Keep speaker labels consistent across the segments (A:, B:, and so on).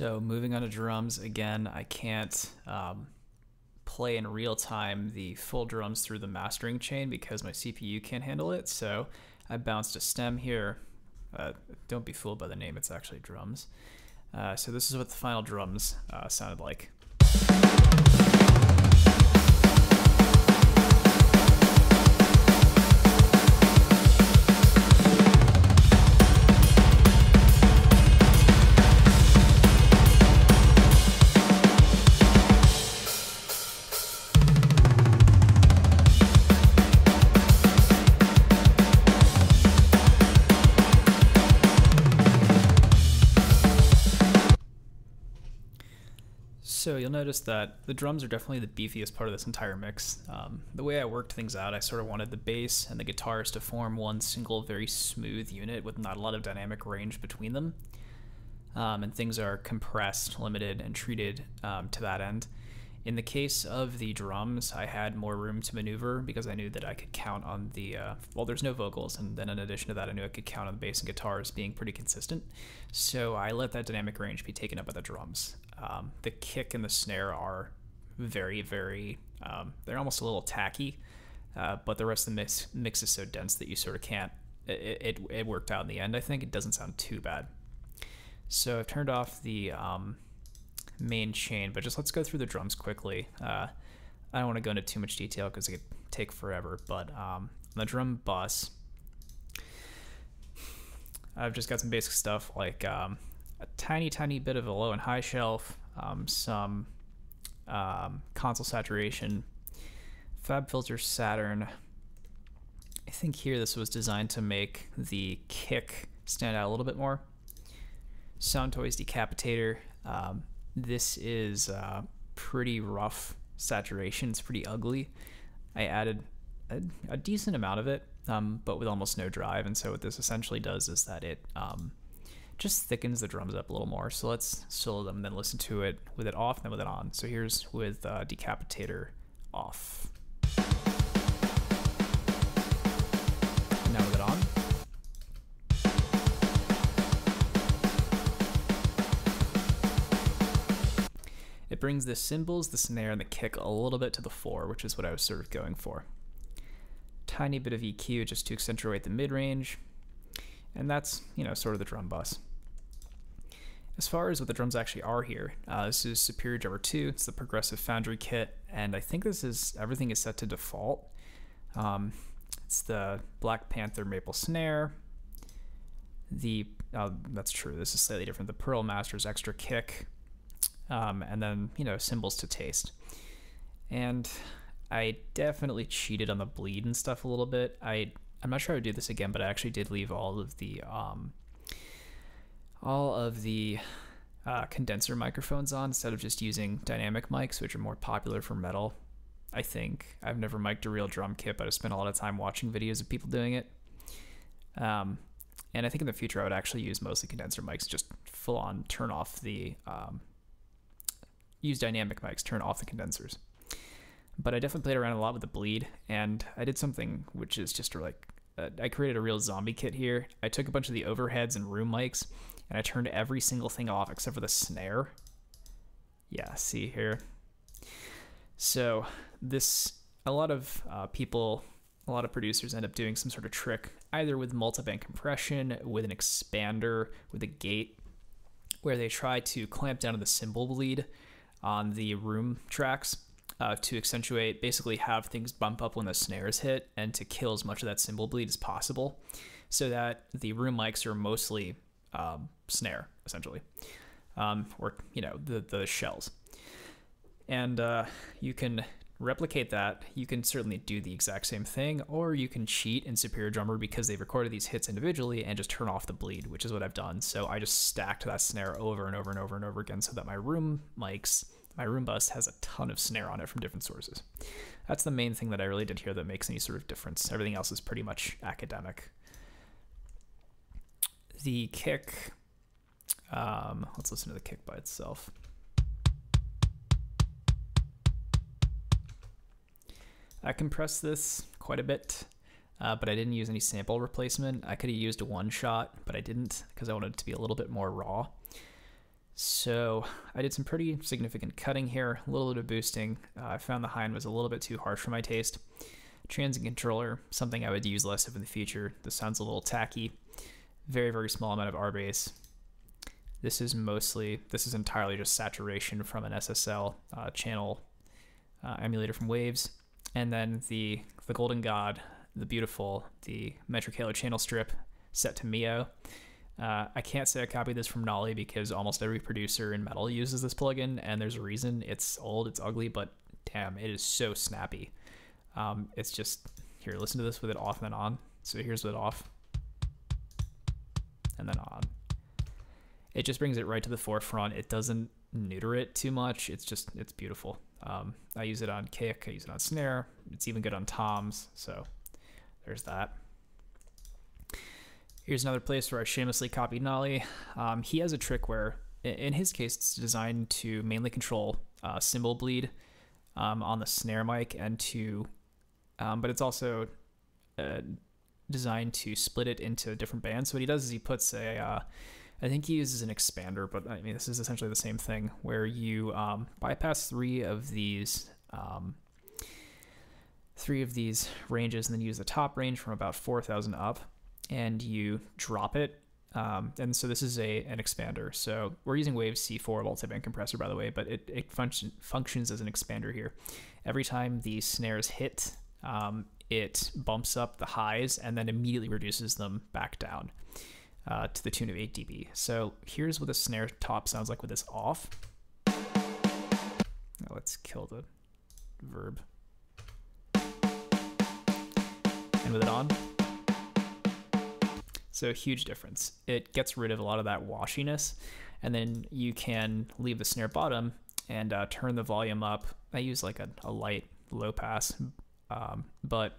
A: So moving on to drums again, I can't um, play in real time the full drums through the mastering chain because my CPU can't handle it. So I bounced a stem here. Uh, don't be fooled by the name; it's actually drums. Uh, so this is what the final drums uh, sounded like. So you'll notice that the drums are definitely the beefiest part of this entire mix. Um, the way I worked things out, I sort of wanted the bass and the guitars to form one single, very smooth unit with not a lot of dynamic range between them. Um, and things are compressed, limited, and treated um, to that end. In the case of the drums, I had more room to maneuver because I knew that I could count on the, uh, well, there's no vocals, and then in addition to that, I knew I could count on the bass and guitars being pretty consistent. So I let that dynamic range be taken up by the drums. Um, the kick and the snare are very, very, um, they're almost a little tacky, uh, but the rest of the mix, mix is so dense that you sort of can't, it, it, it worked out in the end, I think. It doesn't sound too bad. So I've turned off the, um, main chain, but just let's go through the drums quickly. Uh, I don't want to go into too much detail because it could take forever, but um, the drum bus, I've just got some basic stuff like um, a tiny, tiny bit of a low and high shelf, um, some um, console saturation, FabFilter Saturn. I think here this was designed to make the kick stand out a little bit more. Soundtoys Decapitator. Um, this is uh, pretty rough saturation. It's pretty ugly. I added a, a decent amount of it, um, but with almost no drive. And so what this essentially does is that it um, just thickens the drums up a little more. So let's solo them, then listen to it with it off, then with it on. So here's with uh, Decapitator off. Now with it on. Brings the cymbals, the snare, and the kick a little bit to the fore, which is what I was sort of going for. Tiny bit of EQ just to accentuate the mid range, and that's, you know, sort of the drum bus. As far as what the drums actually are here, uh, this is Superior Drummer 2. It's the Progressive Foundry kit, and I think this is everything is set to default. Um, it's the Black Panther maple snare. The uh, that's true. This is slightly different. The Pearl Masters extra kick, um, and then you know cymbals to taste. And I definitely cheated on the bleed and stuff a little bit. I I'm not sure I would do this again, but I actually did leave all of the um, all of the uh, condenser microphones on instead of just using dynamic mics, which are more popular for metal. I think I've never mic'd a real drum kit, but I've spent a lot of time watching videos of people doing it. Um, and I think in the future I would actually use mostly condenser mics, just full on turn off the um, use dynamic mics, turn off the condensers. But I definitely played around a lot with the bleed, and I did something which is just like uh, I created a real zombie kit here. I took a bunch of the overheads and room mics, and I turned every single thing off except for the snare. Yeah, see here. So this a lot of uh, people, a lot of producers end up doing some sort of trick, either with multiband compression, with an expander, with a gate, where they try to clamp down on the cymbal bleed on the room tracks uh, to accentuate, basically have things bump up when the snares hit and to kill as much of that cymbal bleed as possible so that the room mics are mostly um, snare, essentially, um, or, you know, the, the shells. And uh, you can replicate that. You can certainly do the exact same thing, or you can cheat in Superior Drummer because they've recorded these hits individually and just turn off the bleed, which is what I've done. So I just stacked that snare over and over and over and over again so that my room mics my room bus has a ton of snare on it from different sources. That's the main thing that I really did here that makes any sort of difference. Everything else is pretty much academic. The kick, um, let's listen to the kick by itself. I compressed this quite a bit, uh, but I didn't use any sample replacement. I could have used a one shot, but I didn't because I wanted it to be a little bit more raw. So I did some pretty significant cutting here, a little bit of boosting. Uh, I found the high end was a little bit too harsh for my taste. Transient controller, something I would use less of in the future. This sounds a little tacky. Very, very small amount of R bass. This is mostly, this is entirely just saturation from an SSL uh, channel uh, emulator from Waves. And then the, the Golden God, the beautiful, the Metric Halo channel strip set to Mio. Uh, I can't say I copied this from Nolly because almost every producer in metal uses this plugin, and there's a reason. It's old, it's ugly, but damn, it is so snappy. Um, it's just here. Listen to this with it off and on. So here's with it off, and then on. It just brings it right to the forefront. It doesn't neuter it too much. It's just it's beautiful. Um, I use it on kick. I use it on snare. It's even good on toms. So there's that. Here's another place where I shamelessly copied Nolly. Um, he has a trick where, in his case, it's designed to mainly control uh, cymbal bleed um, on the snare mic and to, um, but it's also uh, designed to split it into different bands. So what he does is he puts a, uh, I think he uses an expander, but I mean this is essentially the same thing where you um, bypass three of these. Um, three of these ranges and then use the top range from about 4000 up and you drop it. Um, and so this is a an expander. So we're using Waves C4 multiband compressor, by the way, but it, it function, functions as an expander here. Every time the snares hit, um, it bumps up the highs and then immediately reduces them back down uh, to the tune of 8 dB. So here's what the snare top sounds like with this off. Now let's kill the verb. And with it on. So huge difference. It gets rid of a lot of that washiness, and then you can leave the snare bottom and uh, turn the volume up. I use like a, a light low pass, um, but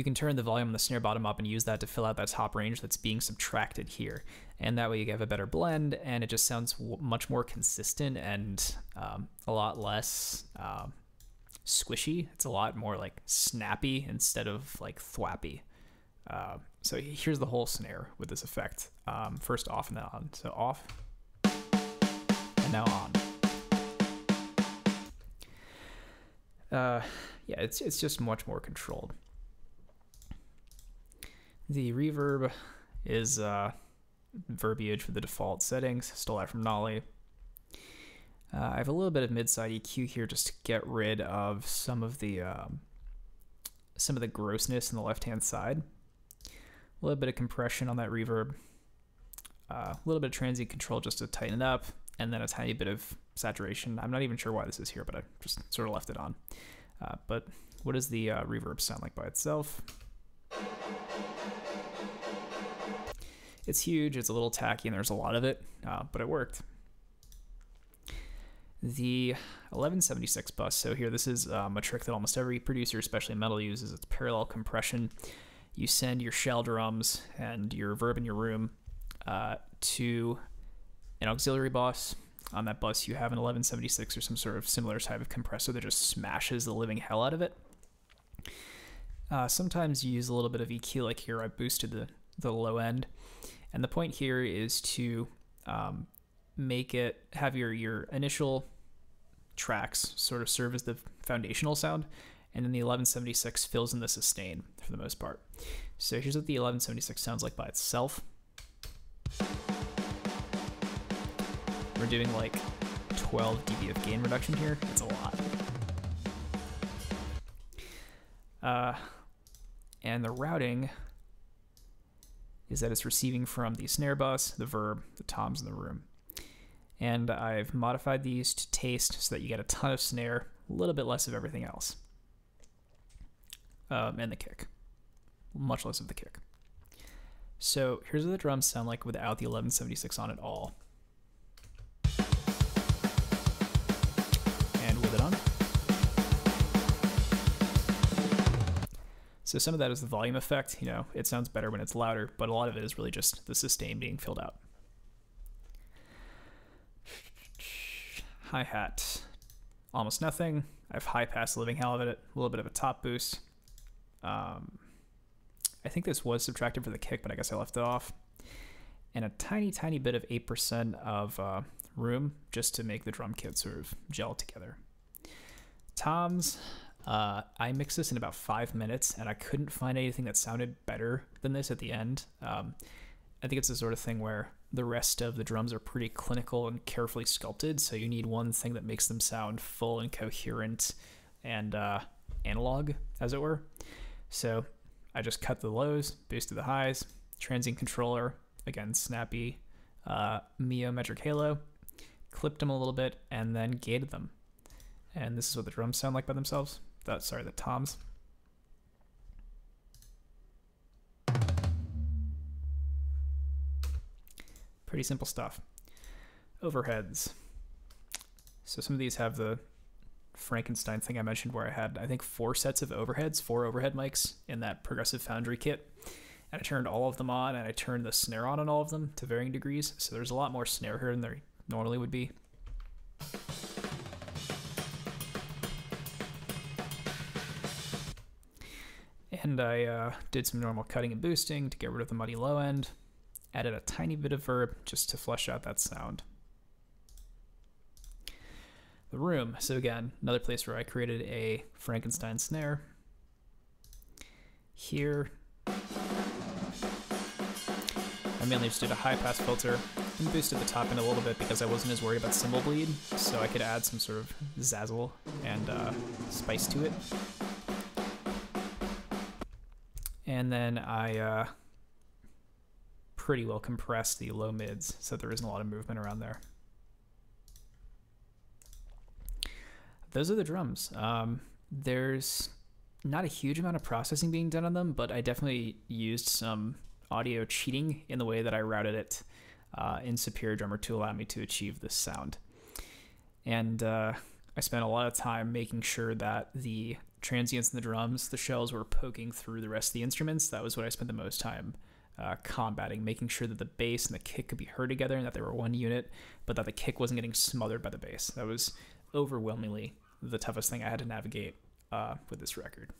A: you can turn the volume on the snare bottom up and use that to fill out that top range that's being subtracted here. And that way you have a better blend and it just sounds much more consistent and um, a lot less um, squishy. It's a lot more like snappy instead of like thwappy. Uh, so here's the whole snare with this effect. Um, first off and then on. So off and now on. Uh, yeah, it's it's just much more controlled. The reverb is uh, verbiage for the default settings. Stole that from Nolly. Uh, I have a little bit of mid-side EQ here just to get rid of some of the um, some of the grossness in the left-hand side a little bit of compression on that reverb, uh, a little bit of transient control just to tighten it up, and then a tiny bit of saturation. I'm not even sure why this is here, but I just sort of left it on. Uh, but what does the uh, reverb sound like by itself? It's huge, it's a little tacky, and there's a lot of it, uh, but it worked. The 1176 bus, so here this is um, a trick that almost every producer, especially metal, uses. It's parallel compression you send your shell drums and your verb in your room uh, to an auxiliary bus. On that bus, you have an 1176 or some sort of similar type of compressor that just smashes the living hell out of it. Uh, sometimes you use a little bit of EQ, like here I boosted the, the low end. And the point here is to um, make it have your, your initial tracks sort of serve as the foundational sound, and then the 1176 fills in the sustain for the most part. So here's what the 1176 sounds like by itself. We're doing like 12 dB of gain reduction here. It's a lot. Uh, and the routing is that it's receiving from the snare bus, the verb, the toms in the room. And I've modified these to taste so that you get a ton of snare, a little bit less of everything else um, and the kick, much less of the kick. So here's what the drums sound like without the 1176 on at all. So some of that is the volume effect. You know, it sounds better when it's louder, but a lot of it is really just the sustain being filled out. Hi hat, almost nothing. I have high pass living hell of it, a little bit of a top boost. Um, I think this was subtracted for the kick, but I guess I left it off. and a tiny, tiny bit of 8% of uh, room just to make the drum kit sort of gel together. Toms, uh, I mixed this in about five minutes, and I couldn't find anything that sounded better than this at the end. Um, I think it's the sort of thing where the rest of the drums are pretty clinical and carefully sculpted, so you need one thing that makes them sound full and coherent and uh, analog, as it were. So I just cut the lows, boosted the highs, transient controller, again, snappy, uh, Mio Metric Halo, clipped them a little bit, and then gated them. And this is what the drums sound like by themselves. That, sorry, the toms. Pretty simple stuff. Overheads. So some of these have the Frankenstein thing I mentioned where I had, I think, four sets of overheads, four overhead mics in that Progressive Foundry kit. And I turned all of them on and I turned the snare on on all of them to varying degrees. So there's a lot more snare here than there normally would be. And I uh, did some normal cutting and boosting to get rid of the muddy low end. Added a tiny bit of verb just to flesh out that sound. The room. So again, another place where I created a Frankenstein snare. Here, I mainly just did a high pass filter and boosted the top end a little bit because I wasn't as worried about cymbal bleed, so I could add some sort of zazzle and uh, spice to it. And then I uh, pretty well compressed the low mids so there isn't a lot of movement around there. Those are the drums. Um, there's not a huge amount of processing being done on them, but I definitely used some audio cheating in the way that I routed it uh, in Superior Drummer to allow me to achieve this sound. And uh, I spent a lot of time making sure that the transients in the drums, the shells were poking through the rest of the instruments. That was what I spent the most time uh, combating, making sure that the bass and the kick could be heard together and that they were one unit, but that the kick wasn't getting smothered by the bass. That was overwhelmingly the toughest thing I had to navigate uh, with this record.